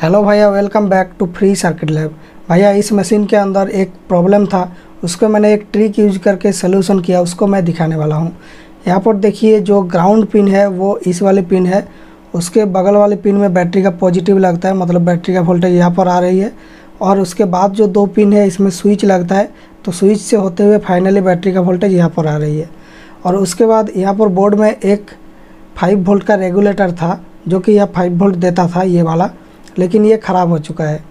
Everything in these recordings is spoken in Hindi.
हेलो भैया welcome back to free circuit lab भैया, इस मशीन के अंदर एक प्रॉब्लम था। उसको मैंने एक ट्रिक यूज़ करके सोल्यूशन किया, उसको मैं दिखाने वाला हूँ। यहाँ पर देखिए, जो ग्राउंड पिन है, वो इस वाली पिन है। उसके बगल वाले पिन में बैटरी का पॉजिटिव लगता है मतलब बैटरी का वोल्टेज यहाँ पर आ रही है। और उसके बाद जो दो पिन है, इसमें स्विच लगता है। तो स्विच से होते हुए फाइनली बैटरी का वोल्टेज यहाँ पर आ रही है। और उसके बाद यहाँ पर बोर्ड में एक फाइव वोल्ट का रेगुलेटर था, जो कि यह फाइव वोल्ट देता था, ये वाला। लेकिन ये ख़राब हो चुका है।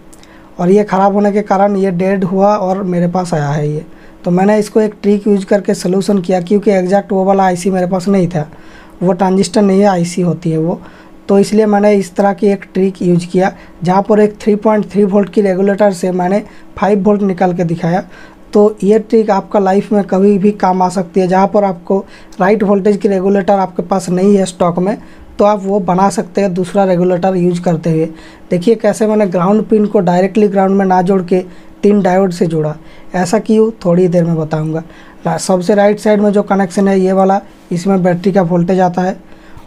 और ये ख़राब होने के कारण ये डेड हुआ और मेरे पास आया है ये। तो मैंने इसको एक ट्रिक यूज़ करके सोल्यूशन किया क्योंकि एग्जैक्ट वो वाला आईसी मेरे पास नहीं था। वो ट्रांजिस्टर नहीं है, आईसी होती है वो। तो इसलिए मैंने इस तरह की एक ट्रिक यूज़ किया, जहाँ पर एक 3.3 वोल्ट की रेगुलेटर से मैंने 5 वोल्ट निकाल के दिखाया। तो ये ट्रिक आपका लाइफ में कभी भी काम आ सकती है, जहाँ पर आपको राइट वोल्टेज की रेगुलेटर आपके पास नहीं है स्टॉक में। तो आप वो बना सकते हैं, दूसरा रेगुलेटर यूज़ करते हुए। देखिए कैसे मैंने ग्राउंड पिन को डायरेक्टली ग्राउंड में ना जोड़ के तीन डायोड से जोड़ा। ऐसा क्यों? थोड़ी देर में बताऊँगा। सबसे राइट साइड में जो कनेक्शन है, ये वाला, इसमें बैटरी का वोल्टेज आता है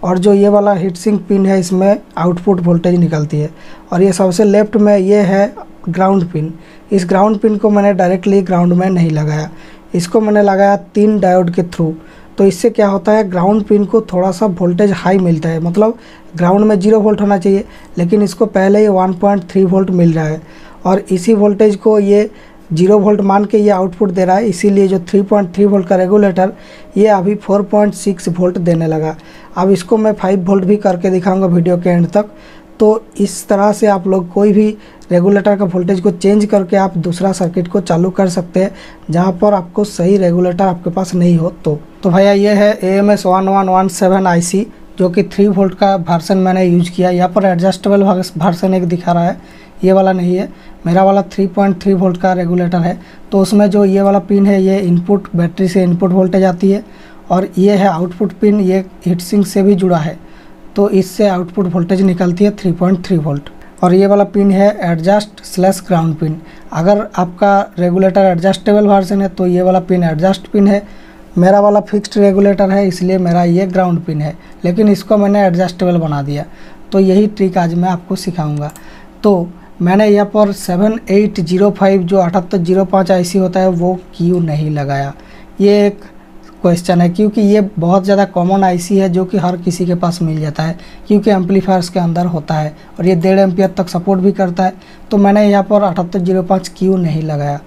और जो ये वाला हीट सिंक पिन है, इसमें आउटपुट वोल्टेज निकलती है। और ये सबसे लेफ़्ट में ये है ग्राउंड पिन इस ग्राउंड पिन को मैंने डायरेक्टली ग्राउंड में नहीं लगाया। इसको मैंने लगाया तीन डायोड के थ्रू तो इससे क्या होता है ग्राउंड पिन को थोड़ा सा वोल्टेज हाई मिलता है। मतलब ग्राउंड में ज़ीरो वोल्ट होना चाहिए, लेकिन इसको पहले ही वन पॉइंट थ्री वोल्ट मिल रहा है। और इसी वोल्टेज को ये ज़ीरो वोल्ट मान के ये आउटपुट दे रहा है, इसीलिए जो 3.3 वोल्ट का रेगुलेटर ये अभी 4.6 वोल्ट देने लगा। अब इसको मैं 5 वोल्ट भी करके दिखाऊँगा वीडियो के एंड तक। तो इस तरह से आप लोग कोई भी रेगुलेटर का वोल्टेज को चेंज करके आप दूसरा सर्किट को चालू कर सकते हैं, जहाँ पर आपको सही रेगुलेटर आपके पास नहीं हो तो। तो भैया, ये है A M S one one one seven I C जो कि थ्री वोल्ट का वर्सन मैंने यूज़ किया। यहाँ पर एडजस्टेबल वर्सन एक दिखा रहा है। ये वाला नहीं है। मेरा वाला 3.3 वोल्ट का रेगुलेटर है। तो उसमें जो ये वाला पिन है, ये इनपुट बैटरी से इनपुट वोल्टेज आती है। और ये है आउटपुट पिन ये हीट सिंक से भी जुड़ा है। तो इससे आउटपुट वोल्टेज निकलती है 3.3 वोल्ट और ये वाला पिन है एडजस्ट स्लैश ग्राउंड पिन अगर आपका रेगुलेटर एडजस्टेबल वर्जन है तो ये वाला पिन एडजस्ट पिन है। मेरा वाला फिक्स्ड रेगुलेटर है, इसलिए मेरा ये ग्राउंड पिन है। लेकिन इसको मैंने एडजस्टेबल बना दिया। तो यही ट्रिक आज मैं आपको सिखाऊँगा। तो मैंने यहाँ पर सेवन एट ज़ीरो फाइव जो अठहत्तर ज़ीरो पाँच आई होता है, वो क्यों नहीं लगाया? ये एक क्वेश्चन है, क्योंकि ये बहुत ज़्यादा कॉमन आईसी है जो कि हर किसी के पास मिल जाता है, क्योंकि एम्पलीफायर्स के अंदर होता है और ये डेढ़ एम्पियर तक सपोर्ट भी करता है। तो मैंने यहाँ पर अठहत्तर ज़ीरो पाँच क्यों नहीं लगाया?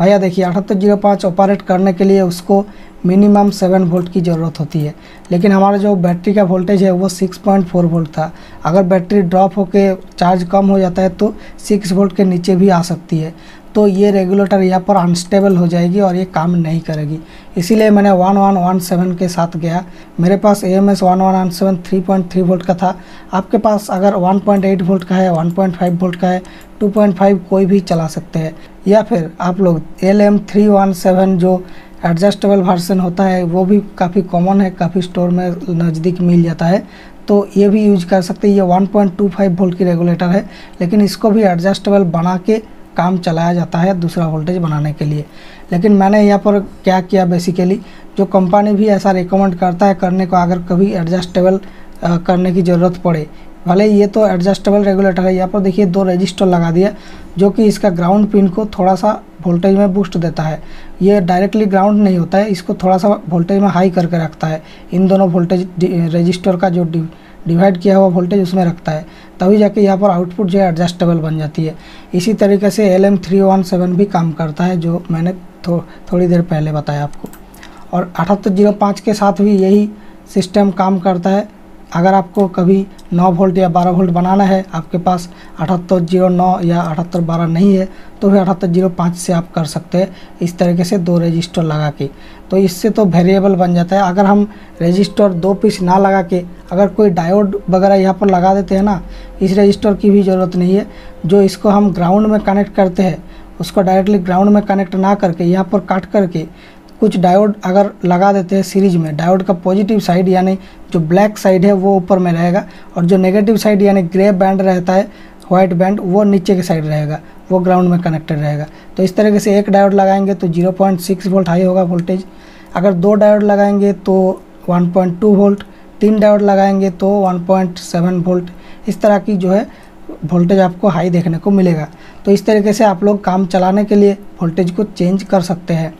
भैया देखिए, अठहत्तर ज़ीरो पाँच ऑपरेट करने के लिए उसको मिनिमम सेवन वोल्ट की ज़रूरत होती है। लेकिन हमारा जो बैटरी का वोल्टेज है वो सिक्स पॉइंट फोर वोल्ट था। अगर बैटरी ड्रॉप होकर चार्ज कम हो जाता है तो सिक्स वोल्ट के नीचे भी आ सकती है। तो ये रेगुलेटर यहाँ पर अनस्टेबल हो जाएगी और ये काम नहीं करेगी। इसीलिए मैंने वन वन वन सेवन के साथ गया। मेरे पास A M S one one one seven three point three volt का था। आपके पास अगर वन पॉइंट एट वोल्ट का है वन पॉइंट फाइव वोल्ट का है टू पॉइंट फाइव कोई भी चला सकते हैं। या फिर आप लोग L M three one seven जो एडजस्टेबल वर्सन होता है, वो भी काफ़ी कॉमन है, काफ़ी स्टोर में नज़दीक मिल जाता है। तो ये भी यूज़ कर सकते हैं। ये 1.25 वोल्ट की रेगुलेटर है, लेकिन इसको भी एडजस्टेबल बना के काम चलाया जाता है दूसरा वोल्टेज बनाने के लिए। लेकिन मैंने यहाँ पर क्या किया बेसिकली जो कंपनी भी ऐसा रिकमेंड करता है करने को, अगर कभी एडजस्टेबल करने की ज़रूरत पड़े, भले ये तो एडजस्टेबल रेगुलेटर है, यहाँ पर देखिए दो रजिस्टर लगा दिया, जो कि इसका ग्राउंड पिन को थोड़ा सा वोल्टेज में बूस्ट देता है। ये डायरेक्टली ग्राउंड नहीं होता है, इसको थोड़ा सा वोल्टेज में हाई करके रखता है। इन दोनों वोल्टेज रजिस्टर का जो डिवाइड किया हुआ वोल्टेज उसमें रखता है तभी जाके यहाँ पर आउटपुट जो है एडजस्टेबल बन जाती है। इसी तरीके से L M three one seven भी काम करता है जो मैंने थो, थोड़ी देर पहले बताया आपको। और अठहत्तर ज़ीरो पाँच के साथ भी यही सिस्टम काम करता है। अगर आपको कभी 9 वोल्ट या 12 वोल्ट बनाना है, आपके पास अठहत्तर ज़ीरो नौ या अठहत्तर बारह नहीं है तो फिर अठहत्तर ज़ीरो पाँच से आप कर सकते हैं इस तरीके से दो रजिस्टर लगा के। तो इससे तो वेरिएबल बन जाता है। अगर हम रजिस्टर दो पीस ना लगा के, अगर कोई डायोड वगैरह यहाँ पर लगा देते हैं ना, इस रजिस्टर की भी ज़रूरत नहीं है। जो इसको हम ग्राउंड में कनेक्ट करते हैं, उसको डायरेक्टली ग्राउंड में कनेक्ट ना करके, यहाँ पर काट करके कुछ डायोड अगर लगा देते हैं सीरीज़ में, डायोड का पॉजिटिव साइड यानी जो ब्लैक साइड है वो ऊपर में रहेगा और जो नेगेटिव साइड यानी ग्रे बैंड रहता है, व्हाइट बैंड, वो नीचे के साइड रहेगा, वो ग्राउंड में कनेक्टेड रहेगा। तो इस तरीके से एक डायोड लगाएँगे तो 0.6 वोल्ट हाई होगा वोल्टेज। अगर दो डायोड लगाएँगे तो 1.2 वोल्ट, तीन डायोड लगाएँगे तो 1.7 वोल्ट। इस तरह की जो है वोल्टेज आपको हाई देखने को मिलेगा। तो इस तरीके से आप लोग काम चलाने के लिए वोल्टेज को चेंज कर सकते हैं।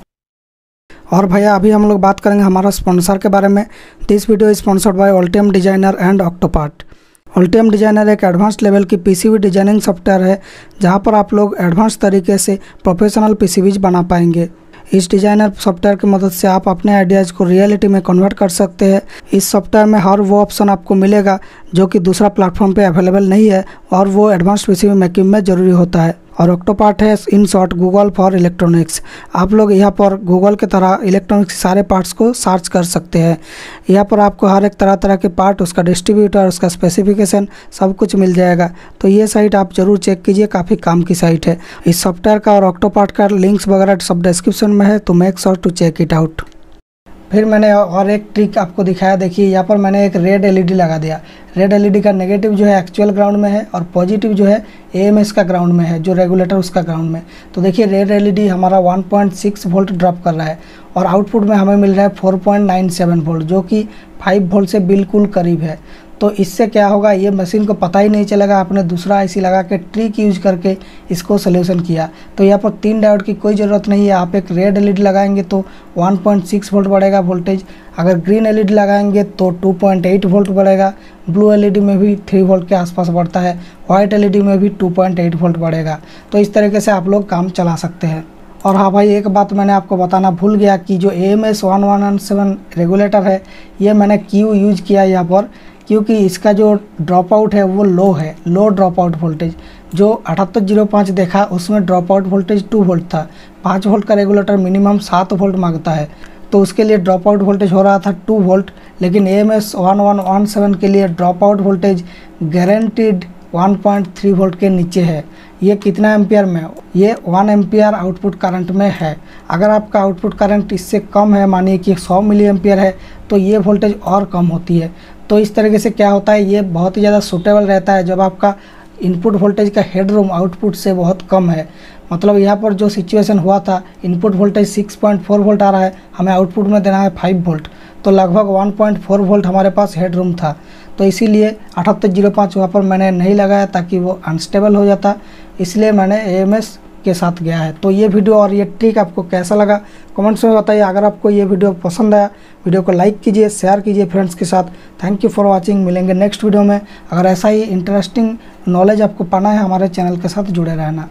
और भैया, अभी हम लोग बात करेंगे हमारा स्पॉन्सर के बारे में। This video sponsored by Altium designer and Octopart Altium designer एक एडवांस लेवल की पीसीबी डिज़ाइनिंग सॉफ्टवेयर है, जहाँ पर आप लोग एडवांस तरीके से प्रोफेशनल पीसीबीज बना पाएँगे। इस डिज़ाइनर सॉफ्टवेयर की मदद से आप अपने आइडियाज़ को रियलिटी में कन्वर्ट कर सकते हैं। इस सॉफ्टवेयर में हर वो ऑप्शन आपको मिलेगा, जो कि दूसरा प्लेटफॉर्म पे अवेलेबल नहीं है, और वो एडवांस पीसीबी मेकिंग में ज़रूरी होता है। और ऑक्टोपार्ट है in short Google for electronics आप लोग यहाँ पर गूगल के तरह इलेक्ट्रॉनिक्स सारे पार्ट्स को सर्च कर सकते हैं। यहाँ पर आपको हर एक तरह तरह के पार्ट उसका डिस्ट्रीब्यूटर उसका स्पेसिफिकेशन सब कुछ मिल जाएगा। तो ये साइट आप ज़रूर चेक कीजिए, काफ़ी काम की साइट है। इस सॉफ्टवेयर का और ऑक्टोपार्ट का लिंक्स वगैरह सब डिस्क्रिप्शन में है तो make sure to check it out फिर मैंने और एक ट्रिक आपको दिखाया, देखिए, यहाँ पर मैंने एक रेड एलईडी लगा दिया। रेड एलईडी का नेगेटिव जो है एक्चुअल ग्राउंड में है और पॉजिटिव जो है एएमएस का ग्राउंड में है, जो रेगुलेटर उसका ग्राउंड में। तो देखिए रेड एलईडी हमारा 1.6 वोल्ट ड्रॉप कर रहा है और आउटपुट में हमें मिल रहा है 4.97 वोल्ट जो कि 5 वोल्ट से बिल्कुल करीब है। तो इससे क्या होगा? ये मशीन को पता ही नहीं चलेगा। आपने दूसरा आईसी लगा के ट्रिक यूज़ करके इसको सोल्यूशन किया। तो यहाँ पर तीन डायोड की कोई ज़रूरत नहीं है। आप एक रेड एलईडी लगाएँगे तो 1.6 वोल्ट बढ़ेगा वोल्टेज अगर ग्रीन एलईडी लगाएँगे तो 2.8 वोल्ट बढ़ेगा। ब्लू एलईडी में भी 3 वोल्ट के आसपास बढ़ता है। वाइट एलईडी में भी 2.8 वोल्ट बढ़ेगा। तो इस तरीके से आप लोग काम चला सकते हैं। और हाँ भाई, एक बात मैंने आपको बताना भूल गया कि जो A M S one one seven regulator है, ये मैंने क्यू यूज़ किया यहाँ पर? क्योंकि इसका जो ड्रॉप आउट है, वो लो है। लो ड्रॉप आउट वोल्टेज जो अठहत्तर ज़ीरो पाँच देखा, उसमें drop out voltage two volt था। पाँच वोल्ट का रेगुलेटर मिनिमम सात वोल्ट माँगता है। तो उसके लिए ड्रॉप आउट वोल्टेज हो रहा था टू वोल्ट लेकिन A M S one one one seven के लिए drop out voltage guaranteed 1.3 volt के नीचे है। ये कितना एम्पियर में? ये 1 एम्पियर आउटपुट करंट में है। अगर आपका आउटपुट करंट इससे कम है, मानिए कि 100 मिली एम्पियर है तो ये वोल्टेज और कम होती है। तो इस तरीके से क्या होता है, ये बहुत ही ज़्यादा सूटेबल रहता है जब आपका इनपुट वोल्टेज का हेड रूम आउटपुट से बहुत कम है। मतलब यहाँ पर जो सिचुएशन हुआ था इनपुट वोल्टेज 6.4 वोल्ट आ रहा है, हमें आउटपुट में देना है 5 वोल्ट तो लगभग 1.4 वोल्ट हमारे पास हेड रूम था। तो इसीलिए अठहत्तर ज़ीरो पाँच वहाँ पर मैंने नहीं लगाया ताकि वो अनस्टेबल हो जाता। इसलिए मैंने एएमएस के साथ गया है। तो ये वीडियो और ये ट्रिक आपको कैसा लगा, कमेंट्स में बताइए। अगर आपको ये वीडियो पसंद आया, वीडियो को लाइक कीजिए, शेयर कीजिए फ्रेंड्स के साथ। थैंक यू फॉर वाचिंग मिलेंगे नेक्स्ट वीडियो में। अगर ऐसा ही इंटरेस्टिंग नॉलेज आपको पाना है, हमारे चैनल के साथ जुड़े रहना।